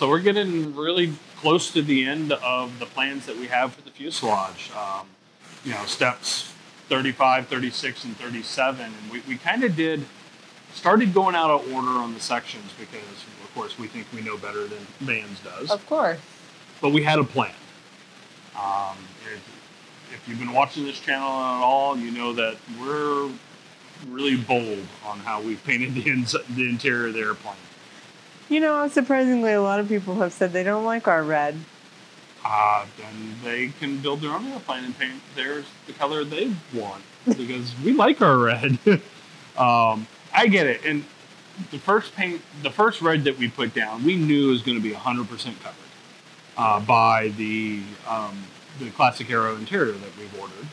So we're getting really close to the end of the plans that we have for the fuselage. Um, you know, steps 35, 36, and 37. And we, we kind of did, started going out of order on the sections because, of course, we think we know better than Vans does. Of course. But we had a plan. Um, if, if you've been watching this channel at all, you know that we're really bold on how we've painted the, ins- the interior of the airplane. You know, surprisingly, a lot of people have said they don't like our red. uh, then they can build their own airplane and paint theirs the color they want because we like our red. um, I get it. And the first paint, the first red that we put down, we knew was going to be 100% covered uh, by the um, the classic aero interior that we've ordered.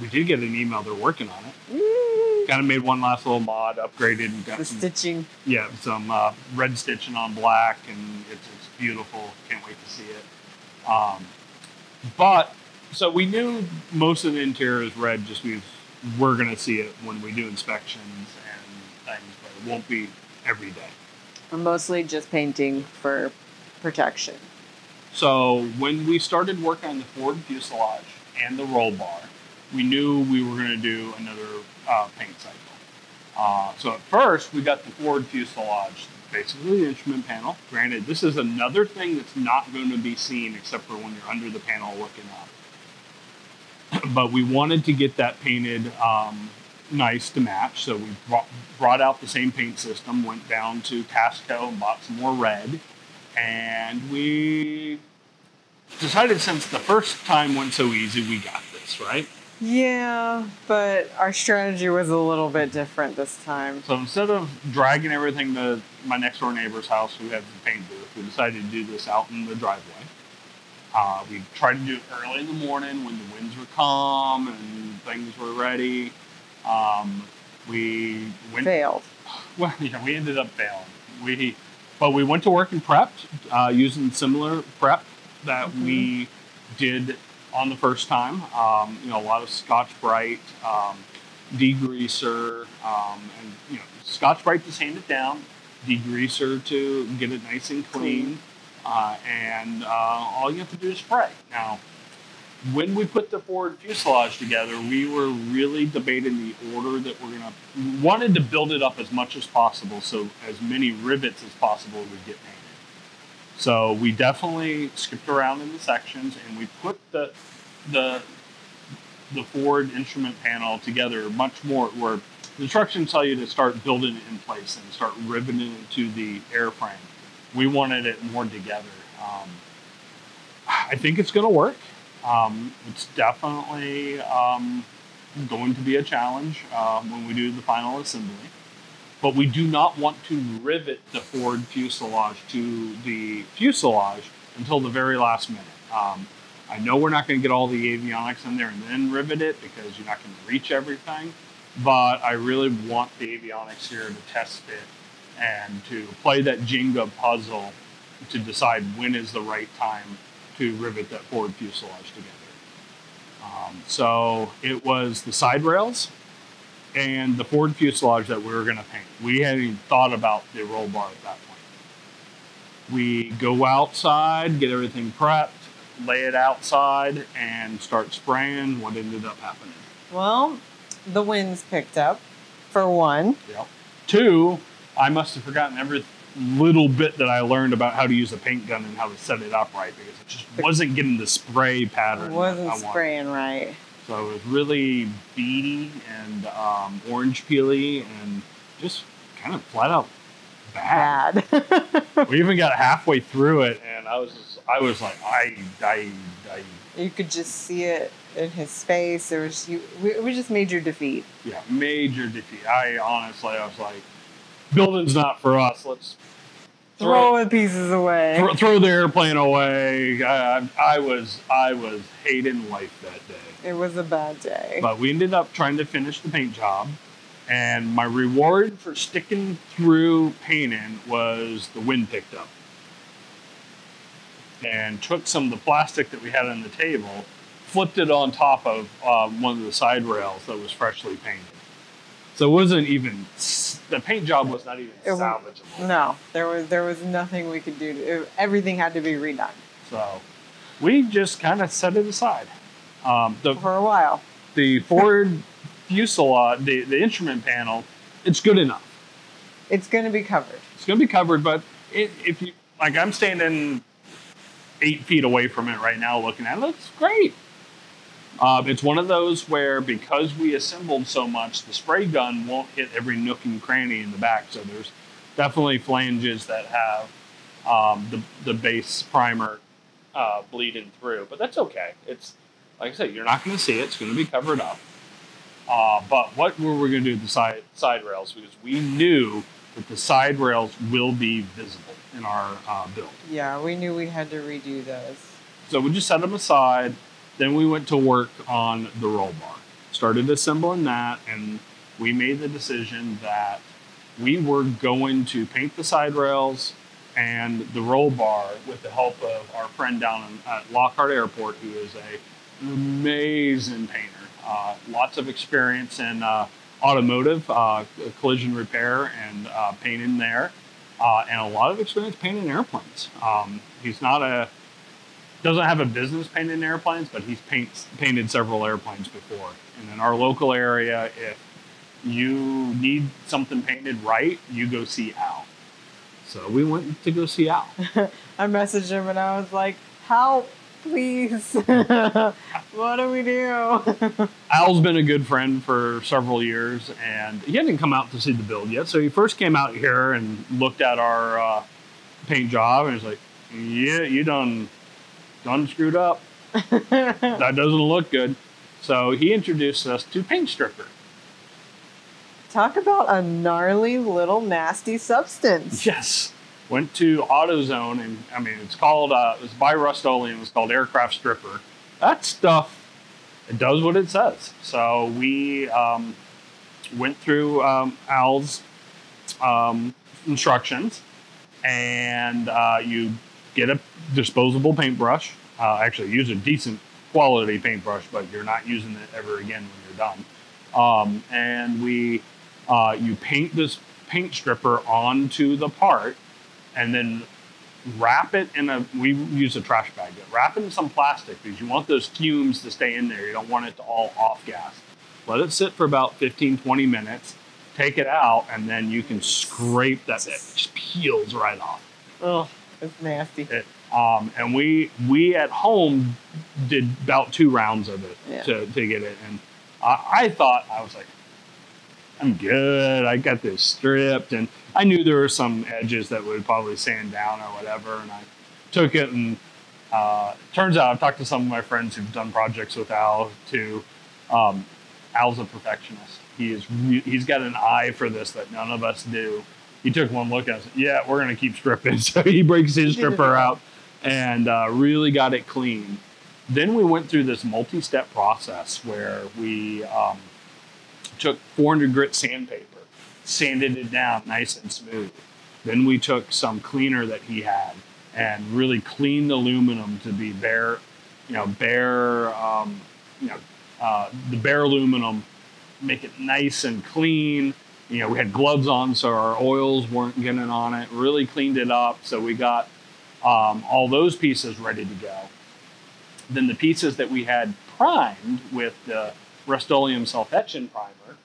We did get an email; they're working on it. Mm, Kind of made one last little mod, upgraded, and got the some stitching. yeah, some uh, red stitching on black, and it's, it's beautiful. Can't wait to see it. Um, but so we knew most of the interior is red, just because we're going to see it when we do inspections and things, but it won't be every day. I'm mostly just painting for protection. So when we started working on the forward fuselage and the roll bar, we knew we were going to do another uh, paint cycle. Uh, so at first, we got the forward fuselage, basically the instrument panel. Granted, this is another thing that's not going to be seen except for when you're under the panel looking up. but we wanted to get that painted um, nice to match, so we brought, brought out the same paint system, went down to Casco and bought some more red, and we decided since the first time went so easy, we got this, right? Yeah, but our strategy was a little bit different this time. So instead of dragging everything to my next door neighbor's house who had the paint booth, we decided to do this out in the driveway. Uh, we tried to do it early in the morning when the winds were calm and things were ready. Um, we went. Failed. Well, yeah, we ended up failing. We, but we went to work and prepped uh, using similar prep that we did on the first time. Um, you know, a lot of Scotch Brite, um, degreaser, um, and you know, Scotch Brite to sand it down, degreaser to get it nice and clean, uh, and uh, all you have to do is spray. Now, when we put the forward fuselage together, we were really debating the order that we're gonna we wanted to build it up as much as possible, so as many rivets as possible would get painted. So we definitely skipped around in the sections, and we put the the the forward instrument panel together much more where the instructions tell you to start building it in place and start riveting it to the airframe. We wanted it more together. Um, I think it's going to work. Um, it's definitely um, going to be a challenge uh, when we do the final assembly. But we do not want to rivet the forward fuselage to the fuselage until the very last minute. Um, I know we're not going to get all the avionics in there and then rivet it because you're not going to reach everything. But I really want the avionics here to test fit and to play that Jenga puzzle to decide when is the right time to rivet that forward fuselage together. Um, so it was the side rails and the forward fuselage that we were going to paint. We hadn't even thought about the roll bar at that point. We go outside, get everything prepped, lay it outside, and start spraying. What ended up happening? Well, the winds picked up, for one. Yep. Two, I must have forgotten every little bit that I learned about how to use a paint gun and how to set it up right because it just wasn't getting the spray pattern. It wasn't I wanted. spraying right. So it was really beady and um, orange peely and just kind of flat out bad. Bad. we even got halfway through it and I was just, I was like, I, I, I, you could just see it in his face. There was you. We, we just major defeat. yeah, major defeat. I honestly, I was like, building's not for us. Let's Throw the pieces away. throw, throw the airplane away. I, I, I was, I was hating life that day. It was a bad day. But we ended up trying to finish the paint job. And my reward for sticking through painting was the wind picked up. And took some of the plastic that we had on the table, flipped it on top of uh, one of the side rails that was freshly painted. So it wasn't even the paint job was not even It salvageable. No, there was there was nothing we could do. To, it- everything had to be redone So we just kind of set it aside. Um, the for a while. the forward fuselage, the, the instrument panel, it's good enough. It's going to be covered. It's going to be covered, but it, if you like, I'm standing eight feet away from it right now, looking at it. Looks great. Um, it's one of those where because we assembled so much, the spray gun won't hit every nook and cranny in the back. So there's definitely flanges that have um, the the base primer uh, bleeding through, but that's okay. It's like I said, you're not going to see it. It's going to be covered up. Uh, but what were we going to do with the side side rails? Because we knew that the side rails will be visible in our uh, build. Yeah, we knew we had to redo those. So we just set them aside. Then we went to work on the roll bar. Started assembling that, and we made the decision that we were going to paint the side rails and the roll bar with the help of our friend down at Lockhart Airport, who is a, an amazing painter. Uh, lots of experience in uh, automotive, uh, collision repair, and uh, painting there, uh, and a lot of experience painting airplanes. Um, he's not a doesn't have a business painting airplanes, but he's paints, painted several airplanes before. And in our local area, if you need something painted right, you go see Al. So we went to go see Al. I messaged him and I was like, "Help, please! what do we do?" Al's been a good friend for several years, and he hadn't come out to see the build yet. So he first came out here and looked at our uh, paint job, and he's like, "Yeah, you done done screwed up. That doesn't look good." So he introduced us to Paint Stripper. Talk about a gnarly little nasty substance. Yes. Went to AutoZone, and I mean, it's called, uh, it's by Rust-Oleum, it's called Aircraft Stripper. That stuff, it does what it says. So we um, went through um, Al's um, instructions, and uh, you get a disposable paintbrush. Uh, actually, use a decent quality paintbrush, but you're not using it ever again when you're done. Um, and we, uh, you paint this paint stripper onto the part, and then wrap it in a. We use a trash bag. But wrap it in some plastic because you want those fumes to stay in there. You don't want it to all off gas. Let it sit for about 15, 20 minutes. Take it out, and then you can scrape that. It just peels right off. Ugh, it's nasty. It, um, and we we at home did about two rounds of it Yeah. to, to get it. And I, I thought I was like, I'm good. I got this stripped, and I knew there were some edges that would probably sand down or whatever. And I took it, and uh, turns out I've talked to some of my friends who've done projects with Al too. Um, Al's a perfectionist. He is he's got an eye for this that none of us do. He took one look at us. Yeah, we're gonna keep stripping. So he breaks his it stripper out and uh, really got it clean. Then we went through this multi-step process where we um, took 400 grit sandpaper, sanded it down nice and smooth. Then we took some cleaner that he had and really cleaned the aluminum to be bare, you know, bare, um, you know, uh, the bare aluminum, make it nice and clean. You know, we had gloves on so our oils weren't getting on it. Really cleaned it up so we got um, all those pieces ready to go. Then the pieces that we had primed with the Rust-Oleum self-etching primer,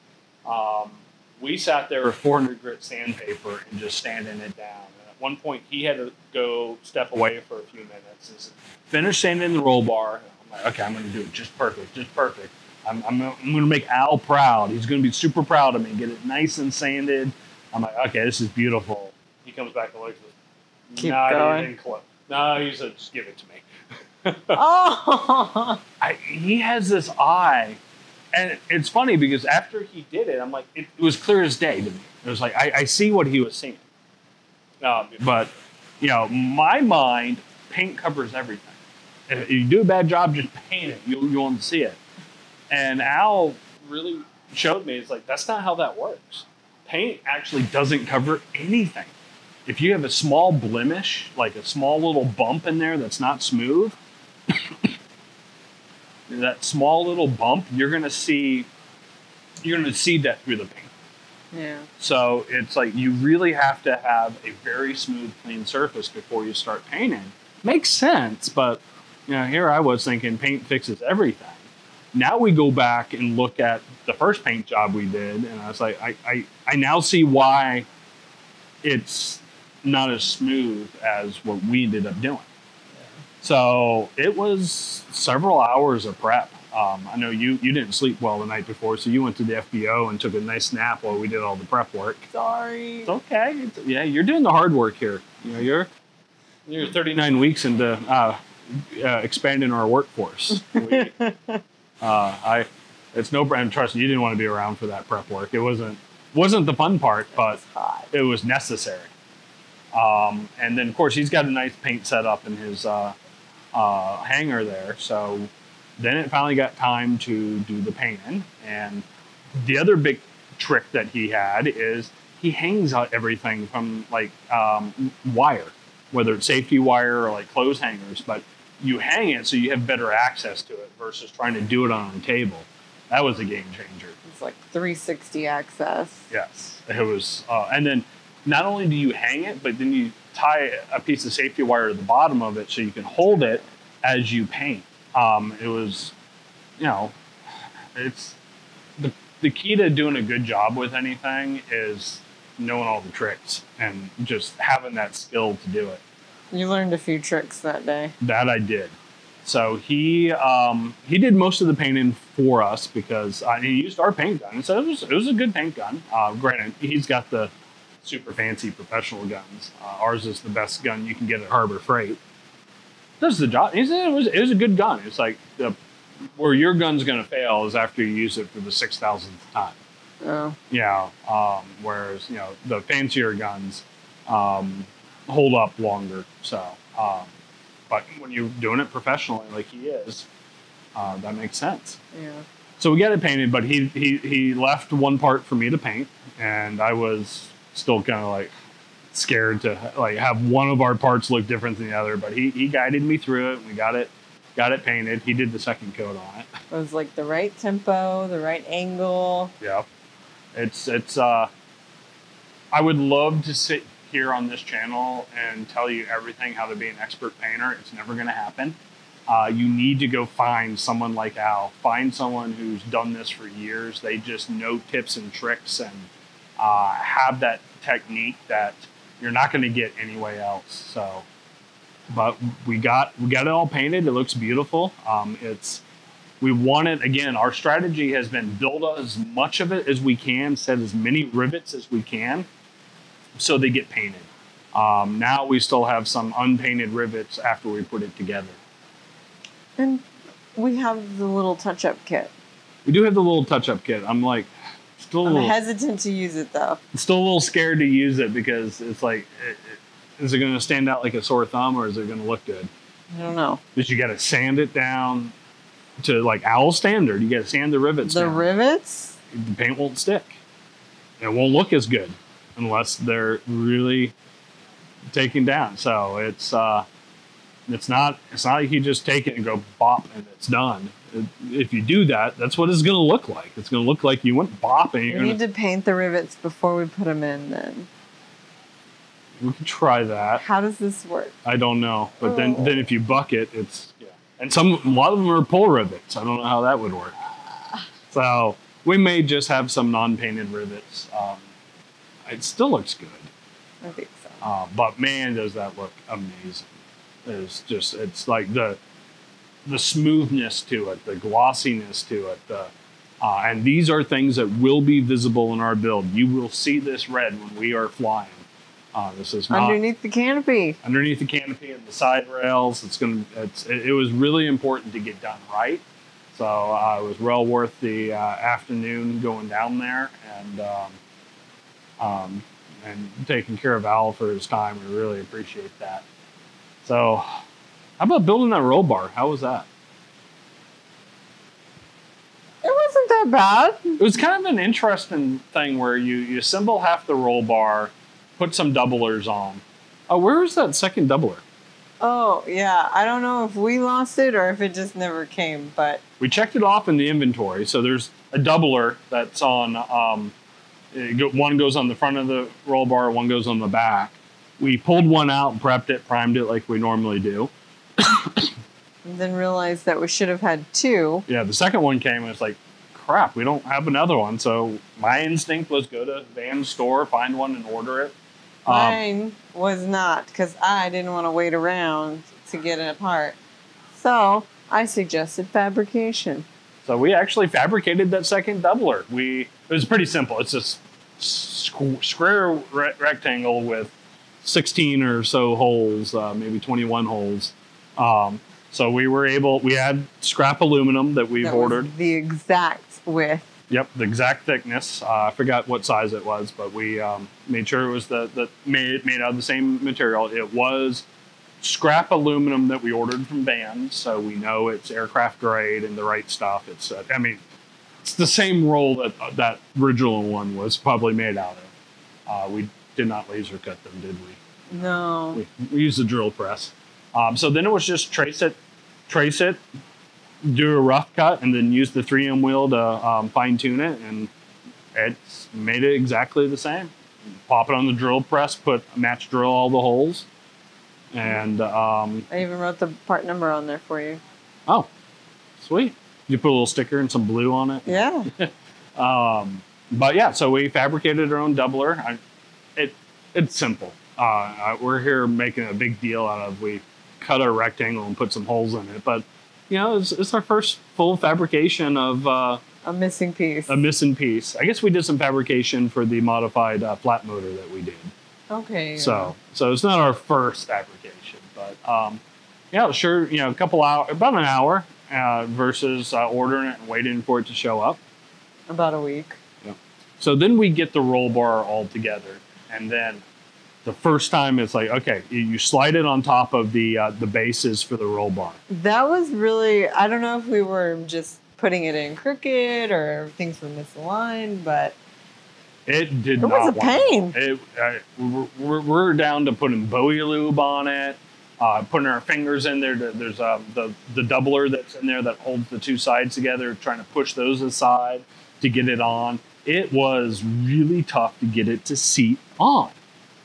um, we sat there with 400 grit sandpaper and just sanding it down. And at one point, he had to go step away for a few minutes and finish sanding the roll bar. I'm like, okay, I'm going to do it just perfect, just perfect. I'm, I'm, I'm going to make Al proud. He's going to be super proud of me. Get it nice and sanded. I'm like, okay, this is beautiful. He comes back and looks at. Keep Not going. even close. No, he said, just give it to me. oh, I, he has this eye, and it's funny because after he did it, I'm like, it, it was clear as day to me. It was like I, I see what he was seeing. Um, but you know, my mind, paint covers everything. If you do a bad job, just paint it. You you won't see it. And Al really showed me it's like that's not how that works. Paint actually doesn't cover anything. If you have a small blemish, like a small little bump in there that's not smooth, that small little bump, you're gonna see you're gonna see that through the paint. Yeah. So it's like you really have to have a very smooth, clean surface before you start painting. Makes sense, but you know, here I was thinking paint fixes everything. Now we go back and look at the first paint job we did, and I was like, I, I, I now see why it's not as smooth as what we ended up doing. So it was several hours of prep. Um, I know you you didn't sleep well the night before, so you went to the FBO and took a nice nap while we did all the prep work. Sorry. It's okay. It's, yeah, you're doing the hard work here. You know, you're you're 39 weeks into uh, uh, expanding our workforce. We, uh, I it's no brand. Trust me, you didn't want to be around for that prep work. It wasn't wasn't the fun part, but it was necessary. Um, and then, of course, he's got a nice paint set up in his uh, uh, hangar there. So then it finally got time to do the painting. And the other big trick that he had is he hangs out everything from like um, wire, whether it's safety wire or like clothes hangers, but you hang it so you have better access to it versus trying to do it on a table. That was a game changer. It's like 360 access. Yes, it was, uh, and then not only do you hang it, but then you tie a piece of safety wire to the bottom of it so you can hold it as you paint. Um, it was, you know, it's the the key to doing a good job with anything is knowing all the tricks and just having that skill to do it. You learned a few tricks that day. That I did. So he um, he did most of the painting for us because uh, he used our paint gun. So it was it was a good paint gun. Uh, granted, he's got the super fancy professional guns. Uh, ours is the best gun you can get at Harbor Freight. Does the job. He said it was it was a good gun. It's like the where your gun's gonna fail is after you use it for the six thousandth time. Oh. Yeah. Um, whereas you know the fancier guns um, hold up longer. So, um, but when you're doing it professionally, like he is, uh, that makes sense. Yeah. So we got it painted, but he he he left one part for me to paint, and I was still kind of like scared to like have one of our parts look different than the other. But he he guided me through it. We got it got it painted. He did the second coat on it. It was like the right tempo, the right angle. Yeah. It's it's uh I would love to sit here on this channel and tell you everything how to be an expert painter. It's never gonna happen. Uh, you need to go find someone like Al. Find someone who's done this for years. They just know tips and tricks and uh, have that technique that you're not going to get anywhere else. So, but we got we got it all painted. It looks beautiful. Um, it's we want it again. Our strategy has been build as much of it as we can, set as many rivets as we can, so they get painted. Um, now we still have some unpainted rivets after we put it together. And we have the little touch up kit. We do have the little touch-up kit. I'm like still a I'm little, hesitant to use it though. still a little scared to use it because it's like, it, it, is it going to stand out like a sore thumb or is it going to look good? I don't know. But you got to sand it down to like Al standard. You got to sand the rivets The down. rivets? the paint won't stick. It won't look as good unless they're really taken down. So it's uh, it's not it's not like you just take it and go bop and it's done. If you do that, that's what it's going to look like. It's going to look like you went bopping. We need to. paint the rivets before we put them in then. We can try that. How does this work? I don't know, but then Oh. then if you bucket, it's yeah. And some a lot of them are pull rivets. I don't know how that would work. So we may just have some non-painted rivets. Um, it still looks good. I think so. Uh, but man, does that look amazing! It's just it's like the the smoothness to it, the glossiness to it, the uh, and these are things that will be visible in our build. You will see this red when we are flying. Uh, this is not Underneath the canopy. underneath the canopy and the side rails. It's gonna. It's, it, it was really important to get done right. So uh, it was well worth the uh, afternoon going down there and um, um, and taking care of Al for his time. We really appreciate that. So, how about building that roll bar? How was that? It wasn't that bad. It was kind of an interesting thing where you you assemble half the roll bar, put some doublers on. Oh, where is that second doubler? Oh, yeah. I don't know if we lost it or if it just never came, but we checked it off in the inventory. So there's a doubler that's on um, go- one goes on the front of the roll bar, one goes on the back. We pulled one out, prepped it, primed it like we normally do. And then realized that we should have had two. Yeah, the second one came and it's like, crap, we don't have another one. So my instinct was go to Van's store, find one, and order it. Um, Mine was not because I didn't want to wait around to get it apart. So I suggested fabrication. So we actually fabricated that second doubler. We it was pretty simple. It's a squ- square re- rectangle with 16 or so holes, uh, maybe 21 holes. Um, so we were able. We had scrap aluminum that we've that ordered. the exact width. Yep, the exact thickness. Uh, I forgot what size it was, but we um, made sure it was the, the made made out of the same material. It was scrap aluminum that we ordered from Van, so we know it's aircraft grade and the right stuff. It's uh, I mean, it's the same roll that uh, that original one was probably made out of. Uh, we did not laser cut them, did we? No. we, we used the drill press. Um, so then it was just trace it, trace it, do a rough cut, and then use the 3M wheel to um, fine tune it, and it's made it exactly the same. Pop it on the drill press, put match drill all the holes, and um, I even wrote the part number on there for you. oh, sweet. You put a little sticker and some blue on it. Yeah. Um, but yeah, so we fabricated our own doubler. I, it it's simple. Uh, we're here making a big deal out of we cut a rectangle and put some holes in it, but you know it's, it's our first full fabrication of uh, A missing piece. a missing piece. I guess we did some fabrication for the modified uh, flat motor that we did. Okay. So so it's not our first fabrication, but um, yeah, sure. You know, a couple hour, about an hour uh, versus uh, ordering it and waiting for it to show up. About a week. Yeah. So then we get the roll bar all together, and then the first time it's like, okay, you- you slide it on top of the uh, the bases for the roll bar. That was really, I don't know if we were just putting it in crooked or things were misaligned, but It did It not. was a pain. It, uh, we're, we're, down to putting Boelube on it, uh, putting our fingers in there. To, there's um, the the doubler that's in there that holds the two sides together, trying to push those aside to get it on. It was really tough to get it to seat on.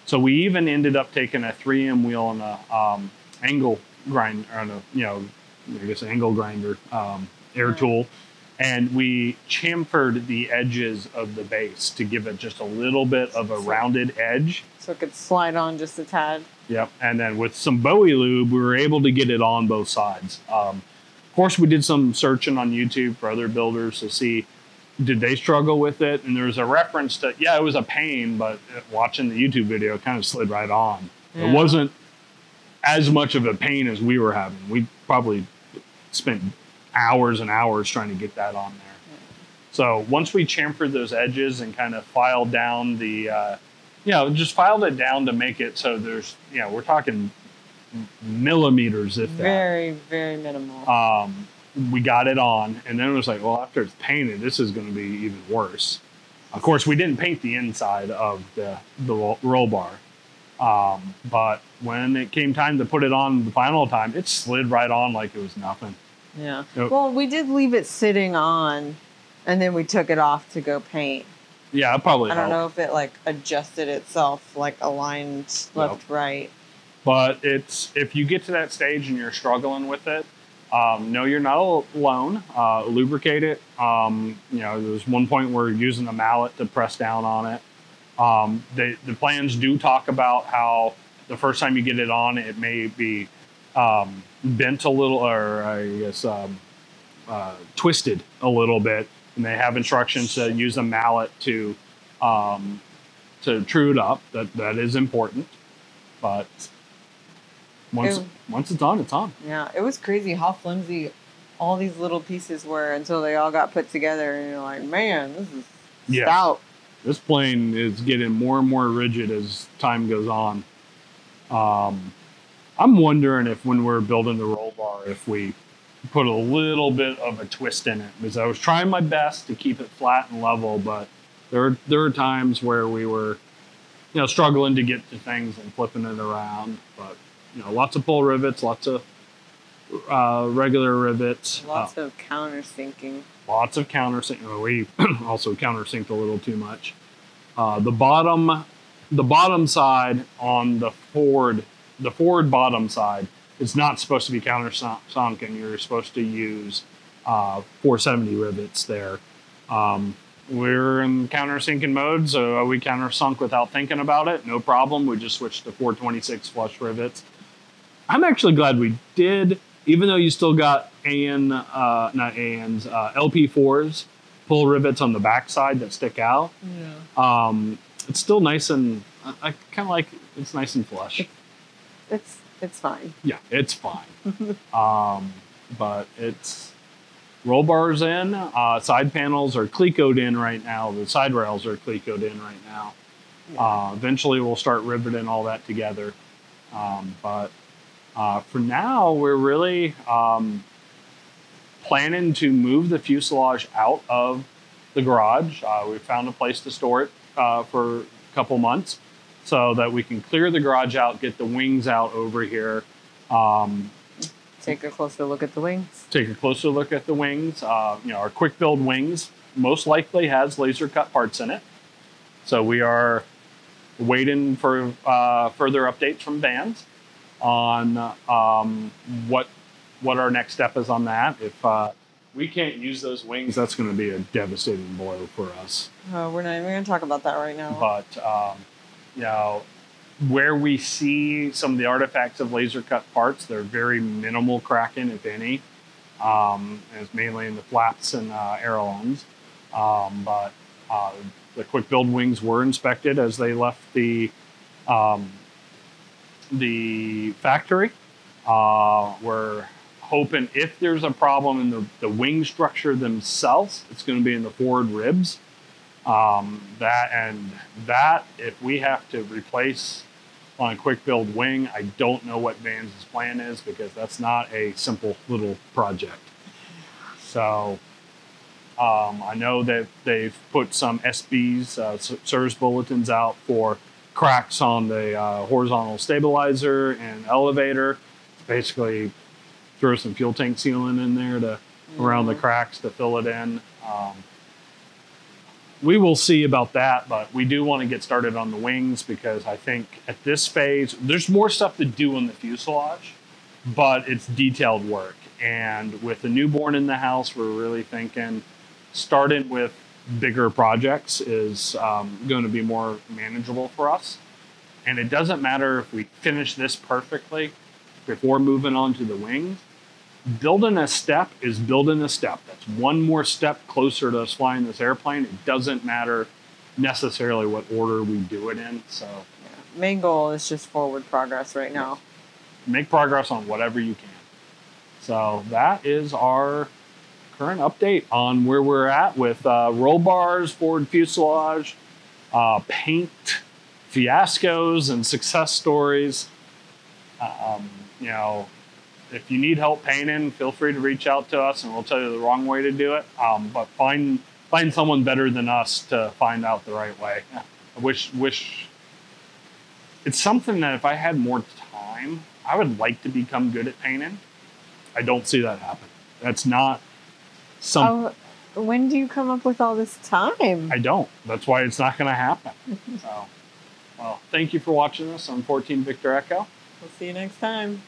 So we even ended up taking a 3M wheel and a um, angle grind, or a, you know, I guess angle grinder um, air tool, and we chamfered the edges of the base to give it just a little bit of a rounded edge. so it could slide on just a tad. Yep. And then with some Boelube, we were able to get it on both sides. Um, of course, we did some searching on YouTube for other builders to see did they struggle with it. And there was a reference to yeah, it was a pain, but watching the YouTube video, it kind of slid right on. Yeah. It wasn't as much of a pain as we were having. We probably spent hours and hours trying to get that on there. So once we chamfered those edges and kind of filed down the, uh, you know, just filed it down to make it so there's, you know, we're talking millimeters if that. Very, very minimal. Um, we got it on, and then it was like, well, after it's painted, this is going to be even worse. Of course, we didn't paint the inside of the the roll bar, um, but when it came time to put it on the final time, it slid right on like it was nothing. Yeah. Yep. Well, we did leave it sitting on and then we took it off to go paint. Yeah, probably I don't helped. know if it like adjusted itself, like aligned left, right. but it's if you get to that stage and you're struggling with it um, no you're not alone uh, lubricate it um, you know there's one point where you're using a mallet to press down on it um, the, the plans do talk about how the first time you get it on it may be um, bent a little or i guess um, uh, twisted a little bit and they have instructions to use a mallet to um, to true it up that that is important but once Ew. once it's on, it's on. Yeah, it was crazy how flimsy all these little pieces were until they all got put together, and you're like, man, this is Yeah. stout. This plane is getting more and more rigid as time goes on. Um, I'm wondering if when we're building the roll bar, if we put a little bit of a twist in it, because I was trying my best to keep it flat and level, but there there are times where we were, you know, struggling to get to things and flipping it around. But you know, lots of pull rivets, lots of uh, regular rivets. uh, Lots of countersinking. lots of countersinking. Oh, we also countersinked a little too much. Uh, the bottom, the bottom side on the forward, the forward bottom side is not supposed to be countersunk, and you're supposed to use uh, 470 rivets there. Um, we're in countersinking mode, so we countersunk without thinking about it. No problem. We just switched to 426 flush rivets. I'm actually glad we did, even though you still got AN, uh, not ANs, uh, LP4s pull rivets on the backside that stick out. Yeah. Um, it's still nice and I, I kind of like it's nice and flush. It's it's fine. Yeah, it's fine. um, but it's roll bars in, uh, side panels are clecoed in right now. The side rails are clecoed in right now. Uh, eventually, we'll start riveting all that together. Um, but uh, for now, we're really um, planning to move the fuselage out of the garage. Uh, we found a place to store it uh, for a couple months so that we can clear the garage out, get the wings out over here. Um, Take a closer look at the wings. take a closer look at the wings. Uh, you know, our quick build wings most likely has laser cut parts in it. So we are waiting for uh, further updates from Vans on um, what what our next step is on that. If uh, we can't use those wings, that's going to be a devastating blow for us. Oh, we're not even going to talk about that right now. But um, you know, where we see some of the artifacts of laser cut parts, they're very minimal cracking, if any. Um, it's mainly in the flaps and uh, ailerons. Um, but uh, the quick build wings were inspected as they left the um, the factory. Uh, we're hoping if there's a problem in the, the wing structure themselves, it's going to be in the forward ribs. Um, that and that, if we have to replace on a quick build wing, I don't know what Vans' plan is because that's not a simple little project. So um, I know that they've put some SBs, uh, service bulletins out for cracks on the uh, horizontal stabilizer and elevator. Basically, throw some fuel tank sealant in there to around the cracks to fill it in. Um, we will see about that, but we do want to get started on the wings because I think at this phase, there's more stuff to do on the fuselage, but it's detailed work. And with the newborn in the house, we're really thinking starting with bigger projects is um, going to be more manageable for us. And it doesn't matter if we finish this perfectly before moving on to the wings. Building a step is building a step. That's one more step closer to us flying this airplane. It doesn't matter necessarily what order we do it in. So Yeah. Main goal is just forward progress right now. make progress on whatever you can. So that is our current update on where we're at with uh, roll bars, forward fuselage, uh, paint fiascos, and success stories. Um, you know, if you need help painting, feel free to reach out to us, and we'll tell you the wrong way to do it. Um, but find find someone better than us to find out the right way. I wish wish it's something that if I had more time, I would like to become good at painting. I don't see that happen. That's not some. When do you come up with all this time? I don't. That's why it's not going to happen. so, well, thank you for watching us on 14 Victor Echo. We'll see you next time.